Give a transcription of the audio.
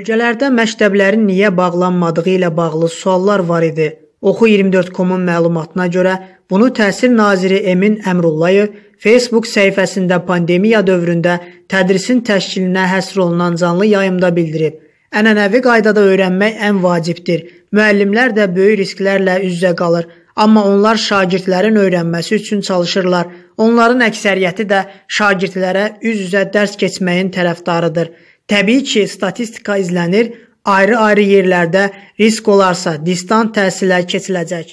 Bölgələrdə məktəblərin niyə bağlanmadığı ilə bağlı suallar var idi. Oxu24.com-un məlumatına görə bunu Təhsil naziri Emin Əmrullayev Facebook səhifəsində pandemiya dövründə tədrisin təşkilinə həsr olunan canlı yayımda bildirib. Ənənəvi qaydada öyrənmək ən vacibdir. Müəllimlər də böyük risklərlə üz-üzə qalır, amma onlar şagirdlərin öyrənməsi üçün çalışırlar. Onların əksəriyyəti də şagirdlərə üz-üzə dərs keçməyin tərəfdarıdır. Təbii ki, statistika izlənir, ayrı-ayrı yerlərdə risk olarsa distant təhsilə keçiləcək.